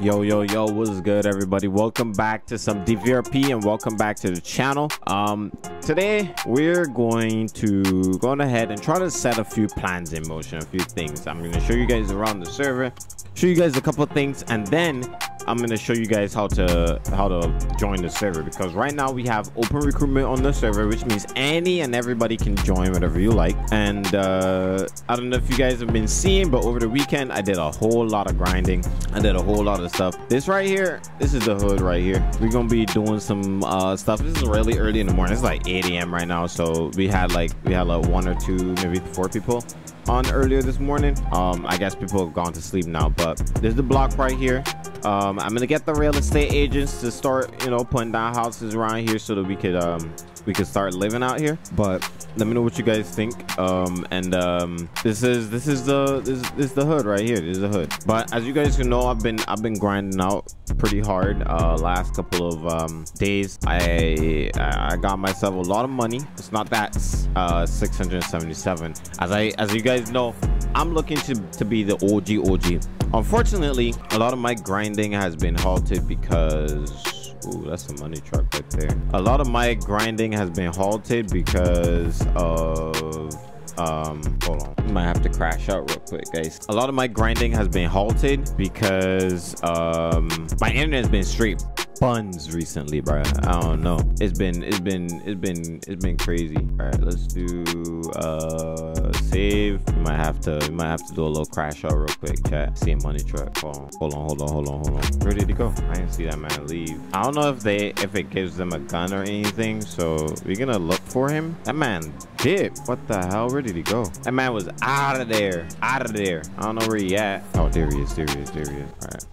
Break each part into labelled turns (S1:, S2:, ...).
S1: Yo, yo, yo, what's good, everybody? Welcome back to some DVRP and welcome back to the channel. Um, today we're going to go ahead and try to set a few plans in motion, a few things. I'm going to show you guys around the server, show you guys a couple things, and then I'm to show you guys how to how to join the server because right now we have open recruitment on the server, which means any and everybody can join whatever you like. And uh, I don't know if you guys have been seeing, but over the weekend I did a whole lot of grinding. I did a whole lot of stuff. This right here, this is the hood right here. We're gonna be doing some uh, stuff. This is really early in the morning. It's like 8 a.m. right now, so we had like we had like one or two, maybe four people on earlier this morning. Um i guess people have gone to sleep now but there's the block right here. Um i'm gonna get the real estate agents to start you know putting down houses around here so that we could um we could start living out here. But let me know what you guys think um and um this is this is the this, this is the hood right here. This is the hood. But as you guys can know i've been i've been grinding out pretty hard uh last couple of um days. I i got myself a lot of money. It's not that uh 677 as i as you guys know i'm looking to to be the og og unfortunately a lot of my grinding has been halted because Ooh, that's a money truck right there. A lot of my grinding has been halted because of um hold on. I might have to crash out real quick guys. A lot of my grinding has been halted because um my internet has been straight buns recently bro i don't know. It's been it's been it's been it's been crazy. All right let's do uh save. You might have to you might have to do a little crash out real quick. Chat see a money truck. Hold on hold on hold on hold on hold on. Where did he go. I didn't see that man leave. I don't know if they if it gives them a gun or anything so we're gonna look for him? That man did. What the hell? Where did he go. That man was out of there. Out of there. I don't know where he at. Oh there he is there he is there he is. All right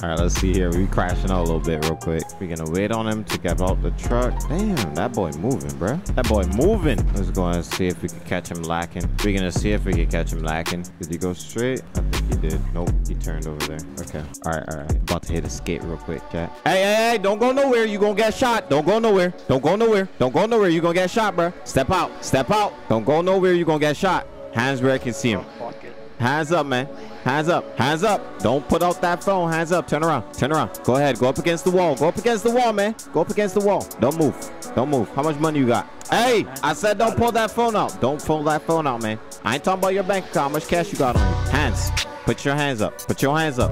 S1: All right, let's see here. We crashing out a little bit real quick. We're gonna wait on him to get out the truck. Damn, that boy moving, bro. That boy moving. Let's go and see if we can catch him lacking. We're gonna see if we can catch him lacking. Did he go straight? I think he did. Nope, he turned over there. Okay. All right, all right. About to hit a skate real quick, chat. Hey, hey, hey! Don't go nowhere. You gonna get shot. Don't go nowhere. Don't go nowhere. Don't go nowhere. You gonna get shot, bro. Step out. Step out. Don't go nowhere. You gonna get shot. Hands where I can see him. Hands up, man. Hands up. Hands up. Don't put out that phone. Hands up. Turn around. Turn around. Go ahead. Go up against the wall. Go up against the wall, man. Go up against the wall. Don't move. Don't move. How much money you got? Hey, I said don't pull that phone out. Don't pull that phone out, man. I ain't talking about your bank account. How much cash you got on you? Hands. Put your hands up. Put your hands up.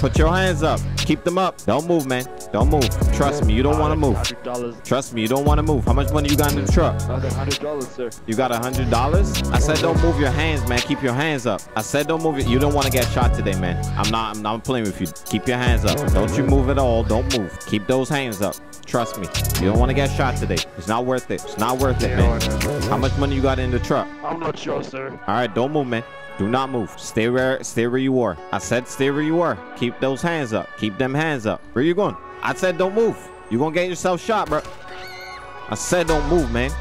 S1: Put your hands up. Keep them up. Don't move, man. Don't move. Trust me, you don't want to move. Trust me, you don't want to move. How much money you got in the truck?
S2: $100, sir.
S1: You got a hundred dollars? I said don't move your hands, man. Keep your hands up. I said don't move it. You don't want to get shot today, man. I'm not. I'm not playing with you. Keep your hands up. Don't you move at all. Don't move. Keep those hands up. Trust me. You don't want to get shot today. It's not worth it. It's not worth it, man. How much money you got in the truck?
S2: I'm not sure, sir.
S1: All right, don't move, man. Do not move. Stay where stay where you are. I said stay where you are. Keep those hands up. Keep them hands up. Where you going? I said don't move. You gonna get yourself shot, bro. I said don't move, man.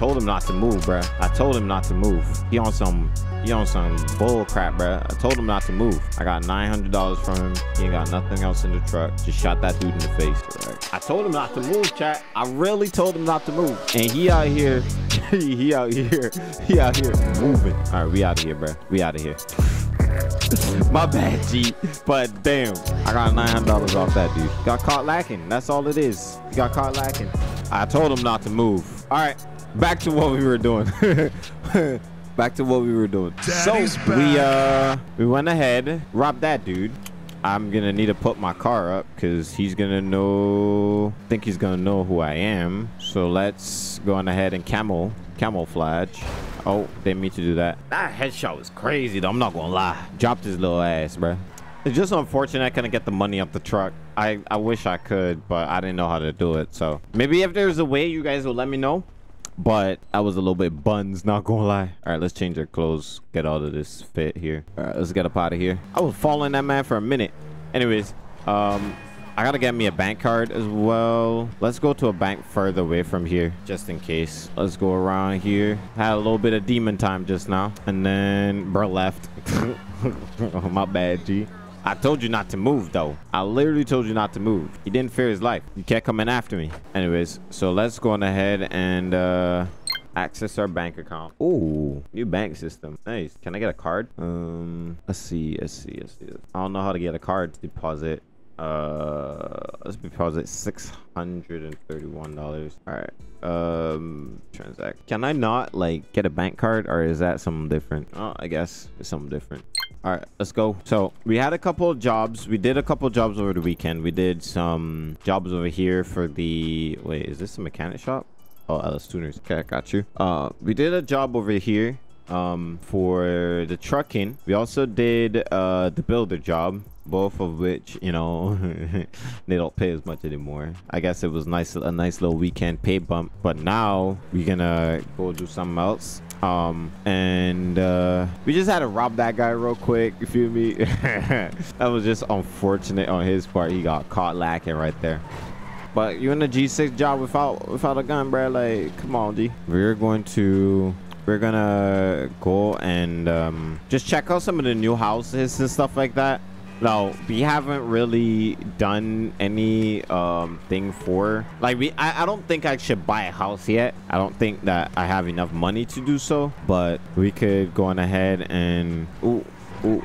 S1: Told him not to move, bro. I told him not to move. He on some he on some bull crap, bro. I told him not to move. I got $900 from him. He ain't got nothing else in the truck. Just shot that dude in the face. Right. I told him not to move, chat. I really told him not to move. And he out here, he out here, he out here moving. All right, we out of here, bro. We out of here. My bad, G. But damn, I got $900 off that dude. Got caught lacking. That's all it is. He got caught lacking. I told him not to move. All right, back to what we were doing. back to what we were doing.
S3: Daddy's
S1: so we uh we went ahead, robbed that dude. I'm gonna need to put my car up because he's gonna know think he's gonna know who I am. So let's go on ahead and camel camouflage. Oh, didn't mean to do that. That headshot was crazy though, I'm not gonna lie. Dropped his little ass, bro. It's just unfortunate I couldn't get the money off the truck. I, I wish I could, but I didn't know how to do it. So maybe if there's a way, you guys will let me know. But I was a little bit buns, not gonna lie. All right, let's change our clothes. Get out of this fit here. All right, let's get up out of here. I was following that man for a minute. Anyways, um, I gotta get me a bank card as well. Let's go to a bank further away from here, just in case. Let's go around here. Had a little bit of demon time just now, and then bro left. oh, my bad, G. I told you not to move, though. I literally told you not to move. He didn't fear his life. You can't come in after me. Anyways, so let's go on ahead and uh, access our bank account. Ooh, new bank system. Nice. Can I get a card? Um, let's see. Let's see. Let's see. I don't know how to get a card to deposit. Uh, let's deposit six hundred and thirty-one dollars. All right. Um, transact. Can I not like get a bank card, or is that something different? Oh, I guess it's something different. All right, let's go. So we had a couple of jobs. We did a couple jobs over the weekend. We did some jobs over here for the. Wait, is this a mechanic shop? Oh, LS Tuners. Okay, I got you. Uh, we did a job over here um for the trucking we also did uh the builder job both of which you know they don't pay as much anymore i guess it was nice a nice little weekend pay bump but now we're gonna go do something else um and uh we just had to rob that guy real quick if you feel me that was just unfortunate on his part he got caught lacking right there but you in a G6 job without without a gun, bro. Like, come on, D. We're going to we're gonna go and um, just check out some of the new houses and stuff like that. No, we haven't really done any um, thing for like we. I, I don't think I should buy a house yet. I don't think that I have enough money to do so. But we could go on ahead and ooh ooh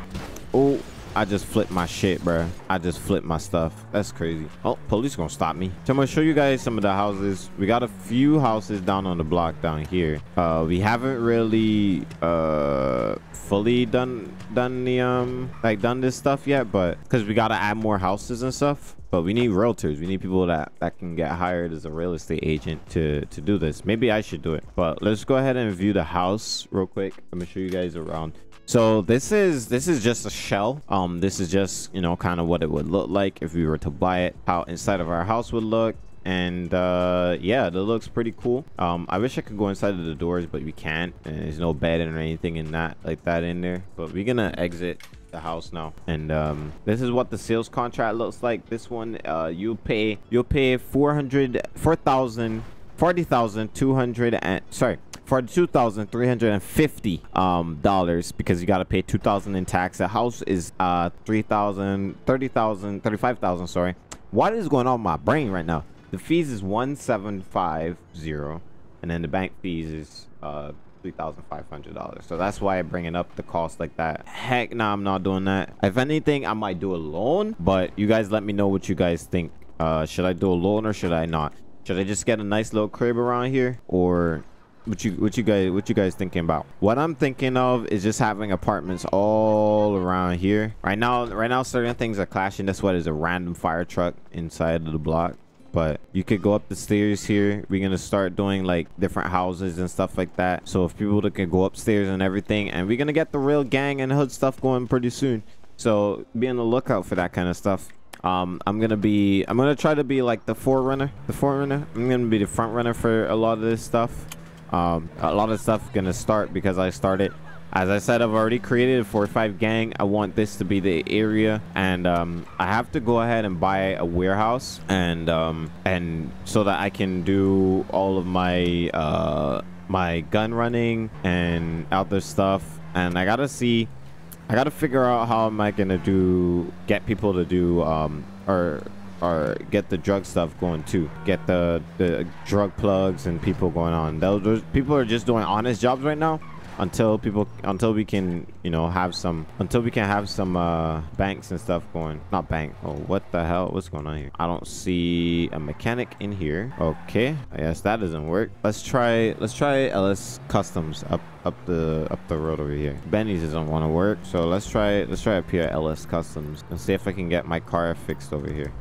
S1: ooh. I just flipped my shit, bro. I just flipped my stuff. That's crazy. Oh, police gonna stop me. So I'm gonna show you guys some of the houses. We got a few houses down on the block down here. Uh, we haven't really uh fully done done the um like done this stuff yet, but because we gotta add more houses and stuff but we need realtors we need people that that can get hired as a real estate agent to to do this maybe i should do it but let's go ahead and view the house real quick let me show you guys around so this is this is just a shell. Um this is just you know kind of what it would look like if we were to buy it how inside of our house would look. And uh yeah that looks pretty cool. Um i wish i could go inside of the doors but we can't. And there's no bedding or anything in that like that in there. But we're gonna exit the house now. And um this is what the sales contract looks like. This one uh you pay you'll pay 400 4000 40,200 and sorry for 2,350 um dollars because you got to pay 2,000 in tax. The house is uh 3,000 30,000 35,000 sorry. What is going on my brain right now? The fees is 1750 and then the bank fees is uh $3,500. So that's why I'm bringing up the cost like that. Heck, nah, I'm not doing that. If anything, I might do a loan, but you guys let me know what you guys think. Uh, should I do a loan or should I not? Should I just get a nice little crib around here or what you what you guys what you guys thinking about? What i'm thinking of is just having apartments all around here. Right now right now certain things are clashing. That's what is a random fire truck inside of the block. But you could go up the stairs here. We're gonna start doing like different houses and stuff like that. So if people that can go upstairs and everything and we're gonna get the real gang and hood stuff going pretty soon. So be on the lookout for that kind of stuff. Um i'm gonna be i'm gonna try to be like the forerunner the forerunner. I'm gonna be the front runner for a lot of this stuff um a lot of stuff gonna start because i started as i said i've already created a 45 gang. I want this to be the area and um i have to go ahead and buy a warehouse and um and so that i can do all of my uh my gun running and other stuff. And i gotta see I gotta figure out how am I gonna do get people to do um or or get the drug stuff going too. Get the the drug plugs and people going on. Those, people are just doing honest jobs right now until people until we can you know have some until we can have some uh banks and stuff going. Not bank. Oh what the hell? What's going on here? I don't see a mechanic in here. Okay. I guess that doesn't work. Let's try let's try ls customs up up the up the road over here. Benny's doesn't want to work. So let's try let's try up here ls customs and see if i can get my car fixed over here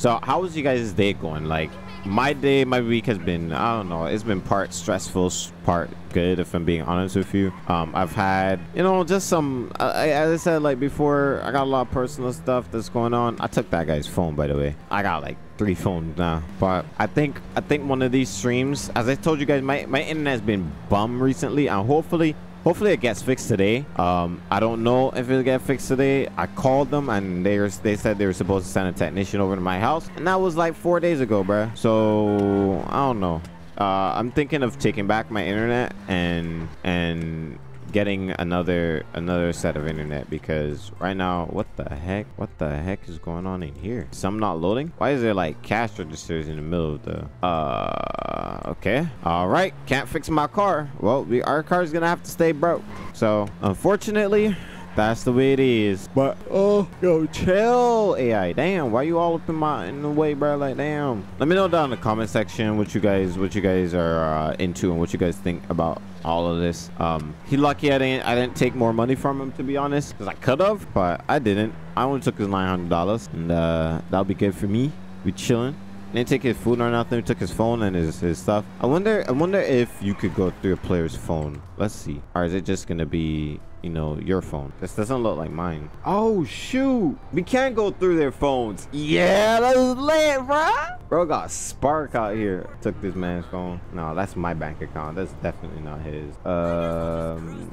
S1: so how was you guys day going? Like my day my week has been i don't know it's been part stressful part good if i'm being honest with you. Um i've had you know just some as i said like before i got a lot of personal stuff that's going on. I took that guy's phone by the way. I got like three phones now. But i think i think one of these streams as i told you guys my my internet has been bum recently and hopefully hopefully it gets fixed today. Um i don't know if it'll get fixed today. I called them and they were, they said they were supposed to send a technician over to my house. And that was like four days ago bruh. So i don't know. Uh i'm thinking of taking back my internet and and getting another another set of internet because right now what the heck what the heck is going on in here? Some not loading? Why is there like cash registers in the middle of the uh okay. All right can't fix my car. Well we our car's gonna have to stay broke. So unfortunately that's the way it is. But oh, yo, chill, AI. Damn, why you all up in my in the way, bro? Like, damn. Let me know down in the comment section what you guys what you guys are uh, into and what you guys think about all of this. Um, he lucky I didn't I didn't take more money from him to be honest, because I could have, but I didn't. I only took his nine hundred dollars, and uh, that'll be good for me. We chilling. Didn't take his food or nothing. We took his phone and his, his stuff. I wonder I wonder if you could go through a player's phone. Let's see. Or is it just gonna be you know, your phone. This doesn't look like mine. Oh, shoot. We can't go through their phones. Yeah, that's lit, bro. Bro got Spark out here. Took this man's phone. No, that's my bank account. That's definitely not his. Um,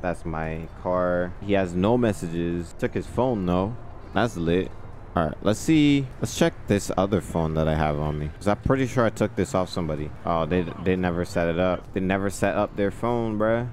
S1: that's my car. He has no messages. Took his phone, no. That's lit. All right, let's see. Let's check this other phone that I have on me. Cause I'm pretty sure I took this off somebody. Oh, they they never set it up. They never set up their phone, bruh.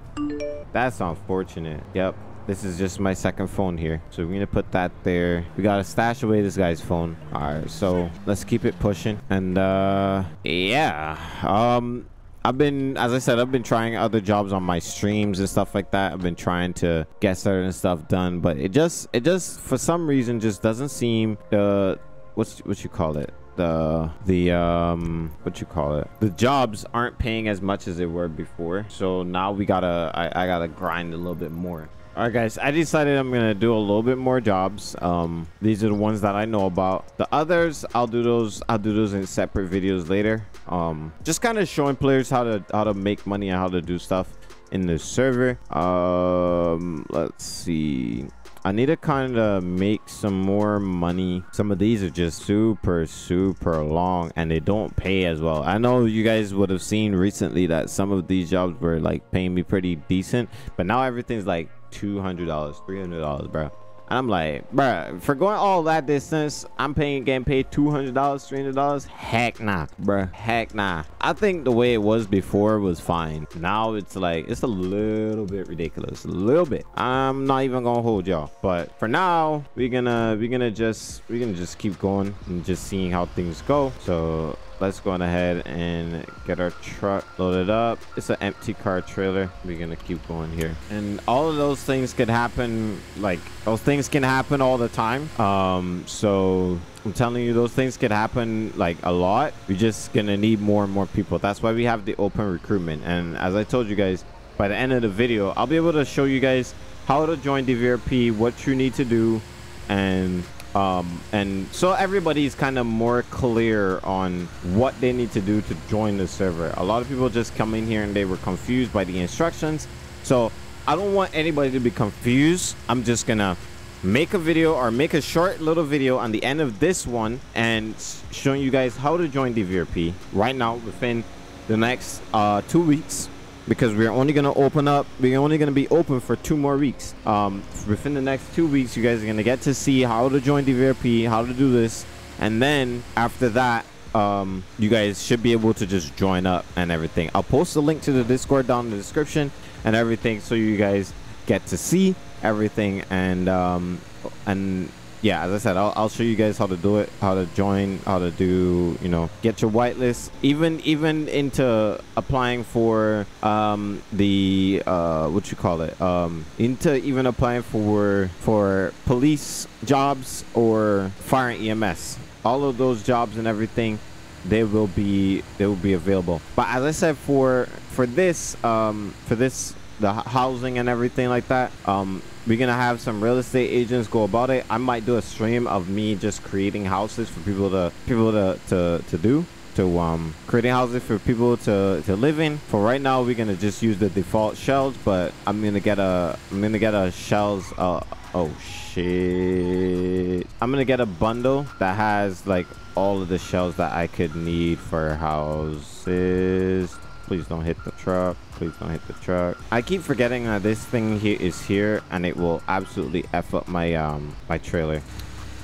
S1: That's unfortunate. Yep. This is just my second phone here. So we're to put that there. We got to stash away this guy's phone. All right. So let's keep it pushing. And uh, yeah. Um, I've been, as I said, I've been trying other jobs on my streams and stuff like that. I've been trying to get certain stuff done, but it just, it just, for some reason, just doesn't seem the, what's, what you call it? the the um what you call it the jobs aren't paying as much as they were before so now we gotta I, I gotta grind a little bit more all right guys i decided i'm gonna do a little bit more jobs. Um these are the ones that i know about. The others i'll do those i'll do those in separate videos later. Um just kind of showing players how to how to make money and how to do stuff in the server. Um let's see. I need to kind of make some more money. Some of these are just super, super long and they don't pay as well. I know you guys would have seen recently that some of these jobs were like paying me pretty decent, but now everything's like $200, $300, bro. And I'm like, bro, for going all that distance, I'm paying getting paid $200, $300? Heck nah, bro. Heck nah. I think the way it was before was fine. Now it's like, it's a little bit ridiculous. A little bit. I'm not even gonna hold y'all. But for now, we're gonna, we're gonna just, we're gonna just keep going and just seeing how things go. So let's go on ahead and get our truck loaded up. It's an empty car trailer. We're gonna keep going here. And all of those things can happen like those things can happen all the time. Um so i'm telling you those things could happen like a lot. We're just gonna need more and more people. That's why we have the open recruitment. And as i told you guys by the end of the video i'll be able to show you guys how to join dvrp what you need to do and um, and so everybody's kind of more clear on what they need to do to join the server. A lot of people just come in here and they were confused by the instructions. So i don't want anybody to be confused. I'm just gonna make a video or make a short little video on the end of this one and showing you guys how to join dvrp right now within the next uh, two weeks because we're only going to open up we're only going to be open for two more weeks. Um, within the next two weeks you guys are going to get to see how to join dvrp how to do this and then after that um, you guys should be able to just join up and everything. I'll post the link to the discord down in the description and everything so you guys get to see everything and um, and yeah as i said I'll, I'll show you guys how to do it how to join how to do you know get your whitelist. Even even into applying for um the uh what you call it um into even applying for for police jobs or fire and ems all of those jobs and everything they will be they will be available. But as i said for for this um for this the housing and everything like that um we're gonna have some real estate agents go about it. I might do a stream of me just creating houses for people to people to to, to do to um creating houses for people to to live in. For right now we're gonna just use the default shells but i'm gonna get a i'm gonna get a shells uh oh shit. I'm gonna get a bundle that has like all of the shells that i could need for houses. Please don't hit the truck please don't hit the truck. I keep forgetting that this thing here is here and it will absolutely f up my um my trailer.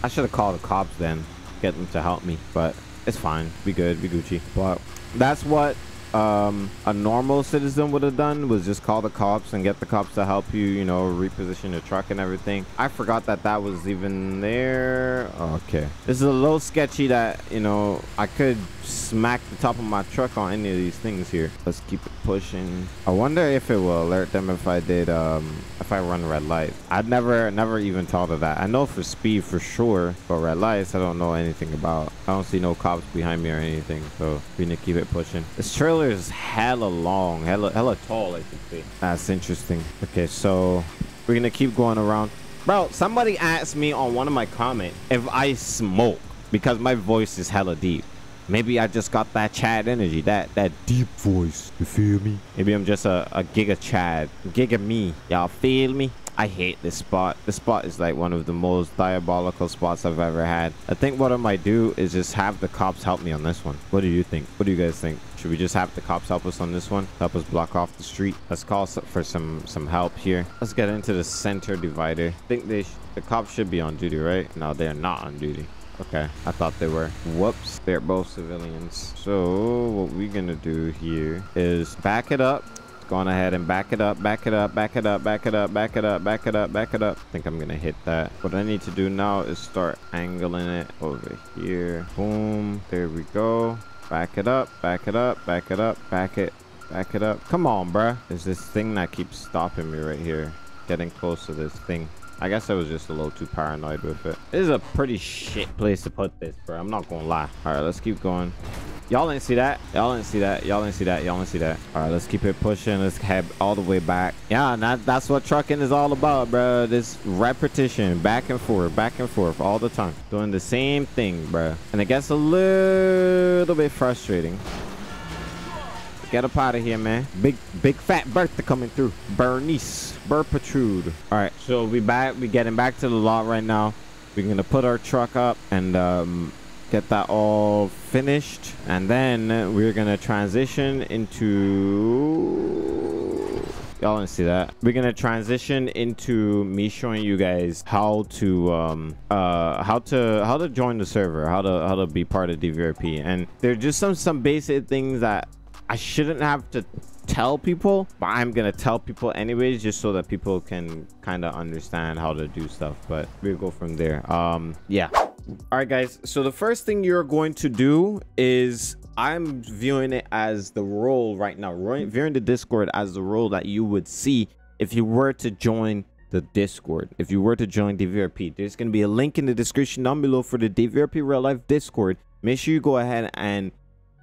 S1: I should have called the cops then get them to help me but it's fine. Be good be gucci. But that's what um, a normal citizen would have done was just call the cops and get the cops to help you, you know, reposition your truck and everything. I forgot that that was even there. Okay. This is a little sketchy that, you know, I could smack the top of my truck on any of these things here. Let's keep pushing. I wonder if it will alert them if I did, um, if I run red light. I'd never, never even thought of that. I know for speed for sure, but red lights, I don't know anything about. I don't see no cops behind me or anything, so we need to keep it pushing. This trailer is hella long, hella, hella tall, I should say. That's interesting. Okay, so we're gonna keep going around. Bro, somebody asked me on one of my comments if I smoke because my voice is hella deep. Maybe I just got that Chad energy, that that deep voice. You feel me? Maybe I'm just a, a giga Chad, giga me. Y'all feel me? I hate this spot. This spot is like one of the most diabolical spots I've ever had. I think what I might do is just have the cops help me on this one. What do you think? What do you guys think? Should we just have the cops help us on this one? Help us block off the street? Let's call for some some help here. Let's get into the center divider. I think they the cops should be on duty, right? No, they're not on duty. Okay, I thought they were. Whoops, they're both civilians. So what we're gonna do here is back it up going ahead and back it up, back it up, back it up, back it up, back it up, back it up, back it up. I think I'm gonna hit that. What I need to do now is start angling it over here. Boom, there we go. Back it up, back it up, back it up, back it, back it up. Come on, bruh. There's this thing that keeps stopping me right here. Getting close to this thing. I guess I was just a little too paranoid with it. This is a pretty shit place to put this, bro. I'm not gonna lie. All right, let's keep going. Y'all didn't see that. Y'all didn't see that. Y'all didn't see that. Y'all didn't see that. All right, let's keep it pushing. Let's head all the way back. Yeah, that, that's what trucking is all about, bro. This repetition, back and forth, back and forth all the time. Doing the same thing, bro. And it gets a little bit frustrating. Get up out of here, man. Big, big fat Bertha coming through. Bernice. Burpatrude. All right, so we back. We getting back to the lot right now. We're gonna put our truck up and um, get that all finished and then we're gonna transition into y'all didn't see that we're gonna transition into me showing you guys how to um uh how to how to join the server how to how to be part of dvrp and there're just some some basic things that i shouldn't have to tell people but i'm gonna tell people anyways just so that people can kind of understand how to do stuff but we'll go from there. Um yeah. All right guys so the first thing you're going to do is i'm viewing it as the role right now viewing the discord as the role that you would see if you were to join the discord. If you were to join dvrp there's going to be a link in the description down below for the dvrp real life discord. Make sure you go ahead and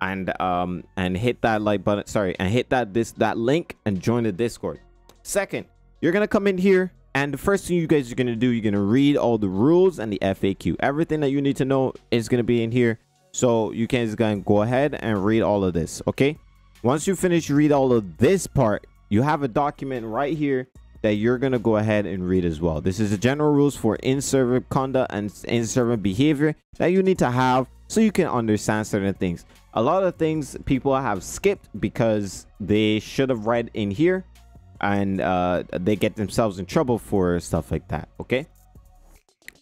S1: and um and hit that like button sorry and hit that this that link and join the discord second you're gonna come in here and the first thing you guys are to do, you're to read all the rules and the FAQ. Everything that you need to know is to be in here. So you can just go ahead and read all of this. Okay. Once you finish read all of this part, you have a document right here that you're to go ahead and read as well. This is the general rules for in-server conduct and in-server behavior that you need to have so you can understand certain things. A lot of things people have skipped because they should have read in here and uh, they get themselves in trouble for stuff like that. Okay.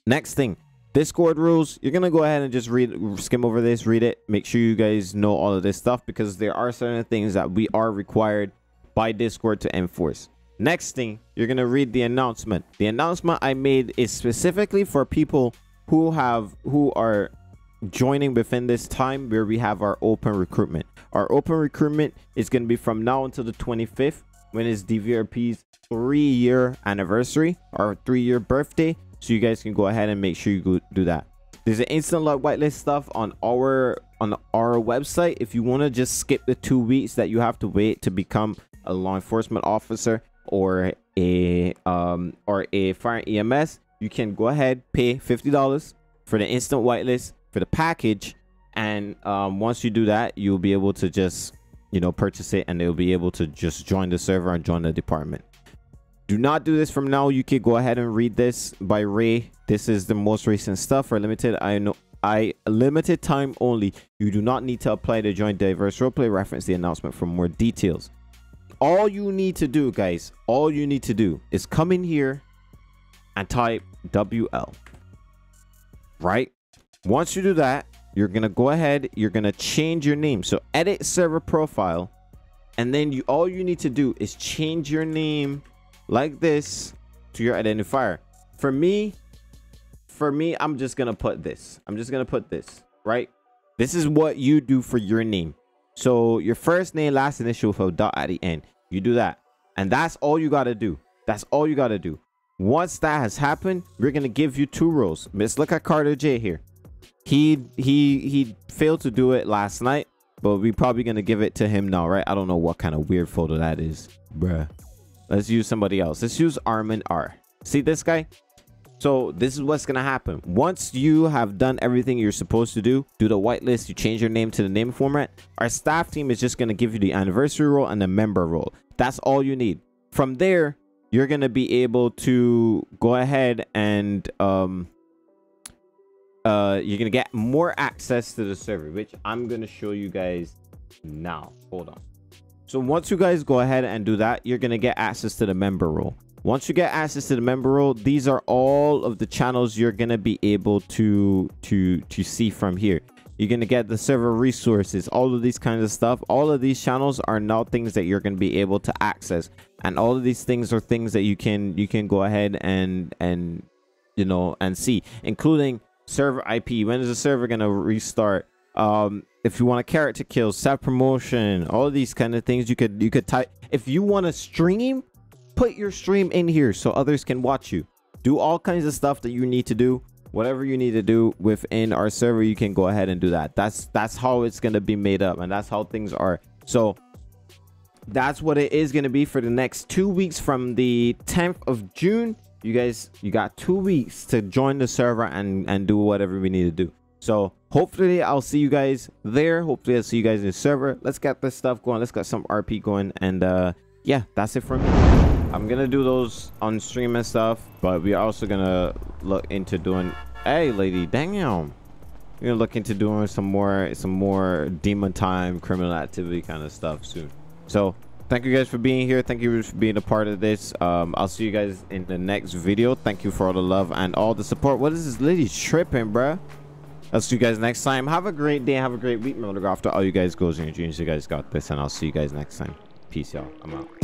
S1: Next thing, Discord rules. You're gonna go ahead and just read, skim over this, read it. Make sure you guys know all of this stuff because there are certain things that we are required by Discord to enforce. Next thing, you're gonna read the announcement. The announcement I made is specifically for people who have who are joining within this time where we have our open recruitment. Our open recruitment is going to be from now until the 25th when it's DVRP's three year anniversary or three year birthday. So you guys can go ahead and make sure you do that. There's an instant lock whitelist stuff on our on our website. If you want to just skip the two weeks that you have to wait to become a law enforcement officer or a um or a fire EMS, you can go ahead pay fifty dollars for the instant whitelist for the package, and um, once you do that, you'll be able to just you know, purchase it and they'll be able to just join the server and join the department. Do not do this from now. You can go ahead and read this by Ray. This is the most recent stuff for limited. I know I limited time only. You do not need to apply to join diverse roleplay. Reference the announcement for more details. All you need to do, guys, all you need to do is come in here and type WL. Right? Once you do that, you're gonna go ahead you're gonna change your name. So edit server profile and then you all you need to do is change your name like this to your identifier. For me for me i'm just gonna put this. I'm just gonna put this right? This is what you do for your name. So your first name last initial with a dot at the end. You do that and that's all you got to do. That's all you got to do. Once that has happened we're gonna give you two roles. Let's look at carter j here he he he failed to do it last night but we're probably gonna give it to him now right? I don't know what kind of weird photo that is bruh. Let's use somebody else. Let's use armin r. See this guy? So this is what's gonna happen. Once you have done everything you're supposed to do do the whitelist you change your name to the name format our staff team is just gonna give you the anniversary role and the member role. That's all you need. From there you're gonna be able to go ahead and um uh you're gonna get more access to the server which i'm gonna show you guys now. Hold on. So once you guys go ahead and do that you're gonna get access to the member role. Once you get access to the member role these are all of the channels you're gonna be able to to to see from here. You're gonna get the server resources all of these kinds of stuff. All of these channels are now things that you're gonna be able to access. And all of these things are things that you can you can go ahead and and you know and see including server ip when is the server gonna restart? Um if you want a character kill set promotion all of these kind of things you could you could type if you want to stream put your stream in here so others can watch you. Do all kinds of stuff that you need to do. Whatever you need to do within our server you can go ahead and do that. That's that's how it's going to be made up and that's how things are. So that's what it is going to be for the next two weeks from the 10th of june you guys you got two weeks to join the server and and do whatever we need to do. So hopefully i'll see you guys there. Hopefully i'll see you guys in the server. Let's get this stuff going. Let's get some rp going. And uh yeah that's it for me. I'm gonna do those on stream and stuff but we're also gonna look into doing hey lady damn we're gonna look into doing some more some more demon time criminal activity kind of stuff soon. So thank you guys for being here thank you for being a part of this um i'll see you guys in the next video thank you for all the love and all the support what is this lady tripping bruh I'll see you guys next time. Have a great day. Have a great week. Remember to after all you guys goals and your dreams. You guys got this. And I'll see you guys next time. Peace, y'all. I'm out.